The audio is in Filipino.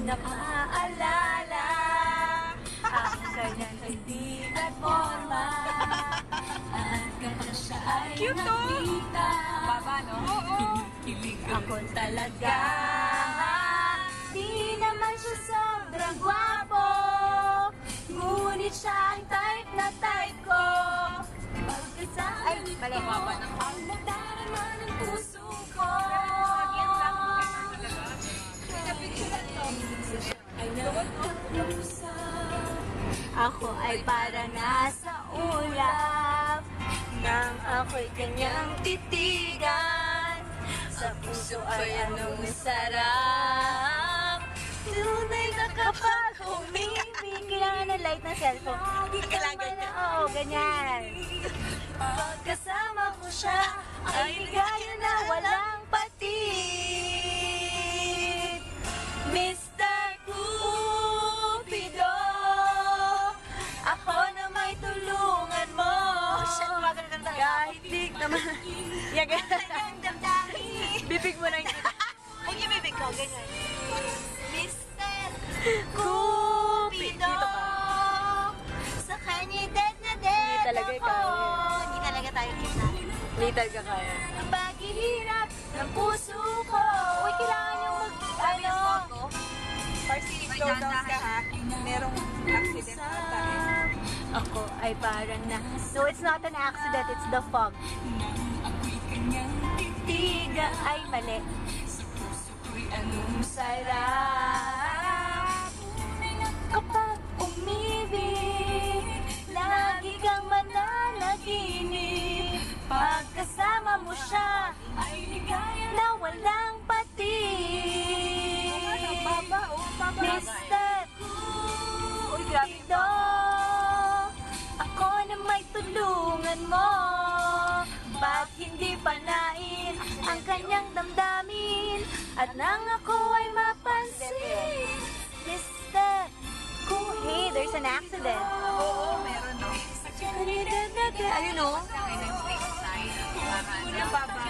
na maaalala Ang kanyang at forma At kanya siya ay Cute, oh! nakita Baba, no? Oo. Ako talaga Di naman siya sobrang gwapo Ngunit siya ang type na type ko Pagkasama Ay, mali Baba ng Ako ay para nasa ulap Nang ako'y kanyang titigan Sa puso ay anong sarap Tunay na kapag umibig Kailangan ng light ng cellphone Kailangan ganyan. Oo, ganyan Pagkasama ko siya Ay ligaya na walang patid Mr. ganyan. Mr. Cupido Sa kanya dead na dead Hindi talaga ako kaya. Hindi talaga tayo kita Little ka kaya. Ang paghihirap ng puso ko Uy, kailangan yung mag... Ano? Parsi, slow down ka ha. Merong accident ata eh. Ako ay parang na... No, it's not an accident. It's the fog. Tiga ay mali. Anong sarap? Kapag umibig. Lagi kang mananaginip. Pagkasama mo siya Ay ligaya na walang patid Ano. Mister Uy, grabe. Ako na may tulungan mo. Ba't hindi panain Ang kanyang damdamin At nang ako ay mapansin Mister Kung hey, there's an accident Oo, meron no. Ayun o Yung baba.